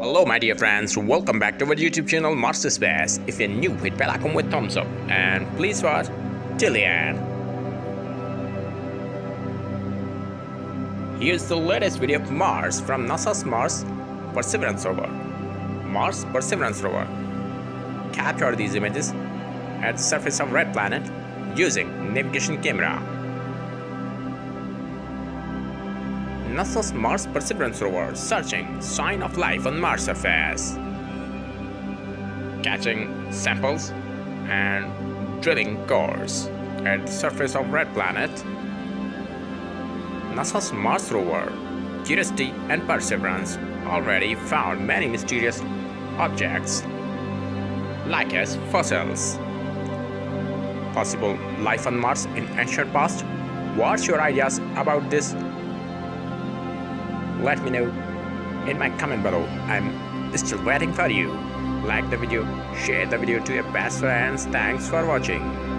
Hello my dear friends, welcome back to our YouTube channel Mars Space. If you're new, hit bell icon with thumbs up and please watch till the end. Here's the latest video of Mars from NASA's Mars Perseverance rover. Mars Perseverance rover captured these images at the surface of red planet using navigation camera. NASA's Mars Perseverance rover searching sign of life on Mars surface, catching samples and drilling cores at the surface of red planet. NASA's Mars rover Curiosity and Perseverance already found many mysterious objects like as fossils. Possible life on Mars in ancient past? What's your ideas about this let me know in my comment below. I'm still waiting for you. Like the video, share the video to your best friends. Thanks for watching.